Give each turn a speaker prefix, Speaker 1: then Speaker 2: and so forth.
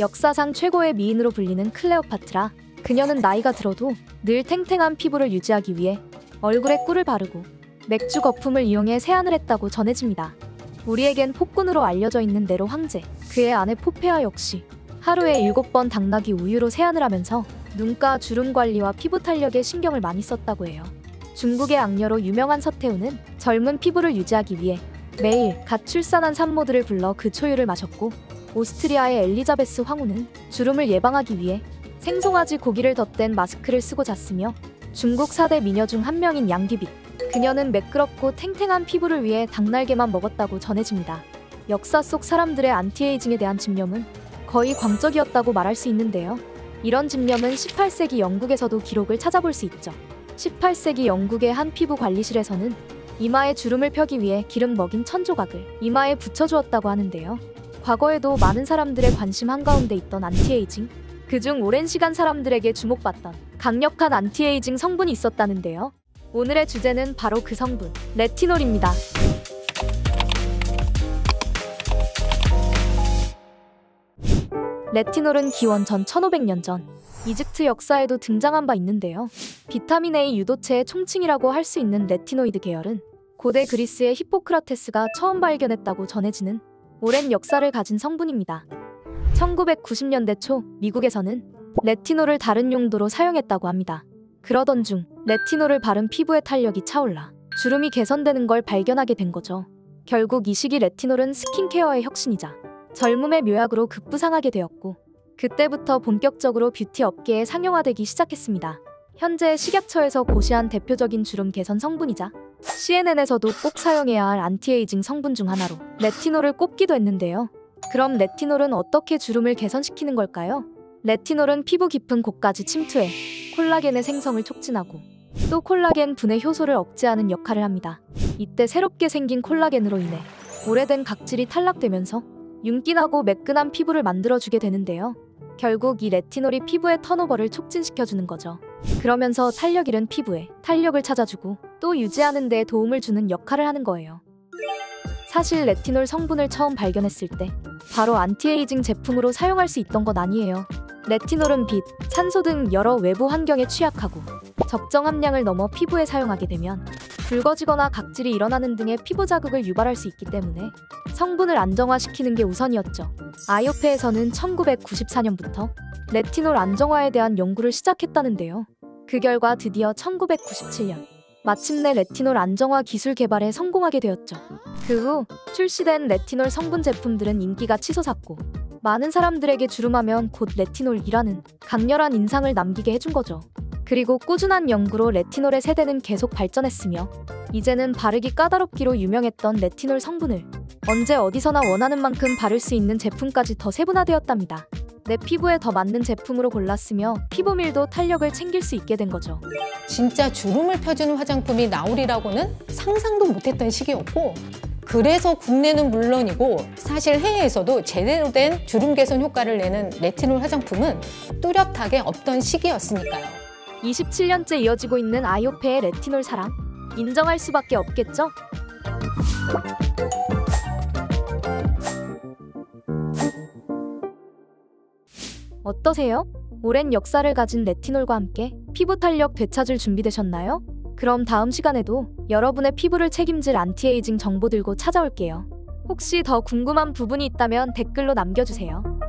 Speaker 1: 역사상 최고의 미인으로 불리는 클레오파트라. 그녀는 나이가 들어도 늘 탱탱한 피부를 유지하기 위해 얼굴에 꿀을 바르고 맥주 거품을 이용해 세안을 했다고 전해집니다. 우리에겐 폭군으로 알려져 있는 네로 황제, 그의 아내 포페아 역시 하루에 7번 당나귀 우유로 세안을 하면서 눈가 주름 관리와 피부 탄력에 신경을 많이 썼다고 해요. 중국의 악녀로 유명한 서태후는 젊은 피부를 유지하기 위해 매일 갓 출산한 산모들을 불러 그 초유를 마셨고 오스트리아의 엘리자베스 황후는 주름을 예방하기 위해 생송아지 고기를 덧댄 마스크를 쓰고 잤으며 중국 4대 미녀 중 한 명인 양귀비 그녀는 매끄럽고 탱탱한 피부를 위해 닭날개만 먹었다고 전해집니다. 역사 속 사람들의 안티에이징에 대한 집념은 거의 광적이었다고 말할 수 있는데요. 이런 집념은 18세기 영국에서도 기록을 찾아볼 수 있죠. 18세기 영국의 한 피부 관리실에서는 이마에 주름을 펴기 위해 기름 먹인 천조각을 이마에 붙여주었다고 하는데요. 과거에도 많은 사람들의 관심 한가운데 있던 안티에이징, 그중 오랜 시간 사람들에게 주목받던 강력한 안티에이징 성분이 있었다는데요. 오늘의 주제는 바로 그 성분, 레티놀입니다. 레티놀은 기원 전 1500년 전 이집트 역사에도 등장한 바 있는데요. 비타민 A 유도체의 총칭이라고 할 수 있는 레티노이드 계열은 고대 그리스의 히포크라테스가 처음 발견했다고 전해지는 오랜 역사를 가진 성분입니다. 1990년대 초 미국에서는 레티놀을 다른 용도로 사용했다고 합니다. 그러던 중 레티놀을 바른 피부의 탄력이 차올라 주름이 개선되는 걸 발견하게 된 거죠. 결국 이 시기 레티놀은 스킨케어의 혁신이자 젊음의 묘약으로 급부상하게 되었고 그때부터 본격적으로 뷰티 업계에 상용화되기 시작했습니다. 현재 식약처에서 고시한 대표적인 주름 개선 성분이자 CNN에서도 꼭 사용해야 할 안티에이징 성분 중 하나로 레티놀을 꼽기도 했는데요. 그럼 레티놀은 어떻게 주름을 개선시키는 걸까요? 레티놀은 피부 깊은 곳까지 침투해 콜라겐의 생성을 촉진하고 또 콜라겐 분해 효소를 억제하는 역할을 합니다. 이때 새롭게 생긴 콜라겐으로 인해 오래된 각질이 탈락되면서 윤기나고 매끈한 피부를 만들어주게 되는데요. 결국 이 레티놀이 피부의 턴오버를 촉진시켜주는 거죠. 그러면서 탄력 잃은 피부에 탄력을 찾아주고 또 유지하는 데 도움을 주는 역할을 하는 거예요. 사실 레티놀 성분을 처음 발견했을 때 바로 안티에이징 제품으로 사용할 수 있던 건 아니에요. 레티놀은 빛, 산소 등 여러 외부 환경에 취약하고 적정 함량을 넘어 피부에 사용하게 되면 붉어지거나 각질이 일어나는 등의 피부 자극을 유발할 수 있기 때문에 성분을 안정화시키는 게 우선이었죠. 아이오페에서는 1994년부터 레티놀 안정화에 대한 연구를 시작했다는데요. 그 결과 드디어 1997년 마침내 레티놀 안정화 기술 개발에 성공하게 되었죠. 그 후 출시된 레티놀 성분 제품들은 인기가 치솟았고 많은 사람들에게 주름하면 곧 레티놀이라는 강렬한 인상을 남기게 해준 거죠. 그리고 꾸준한 연구로 레티놀의 세대는 계속 발전했으며 이제는 바르기 까다롭기로 유명했던 레티놀 성분을 언제 어디서나 원하는 만큼 바를 수 있는 제품까지 더 세분화되었답니다. 내 피부에 더 맞는 제품으로 골랐으며 피부밀도 탄력을 챙길 수 있게 된 거죠.
Speaker 2: 진짜 주름을 펴주는 화장품이 나오리라고는 상상도 못했던 시기였고 그래서 국내는 물론이고 사실 해외에서도 제대로 된 주름 개선 효과를 내는 레티놀 화장품은 뚜렷하게 없던 시기였으니까요.
Speaker 1: 27년째 이어지고 있는 아이오페의 레티놀 사랑 인정할 수밖에 없겠죠? 어떠세요? 오랜 역사를 가진 레티놀과 함께 피부 탄력 되찾을 준비되셨나요? 그럼 다음 시간에도 여러분의 피부를 책임질 안티에이징 정보 들고 찾아올게요. 혹시 더 궁금한 부분이 있다면 댓글로 남겨주세요.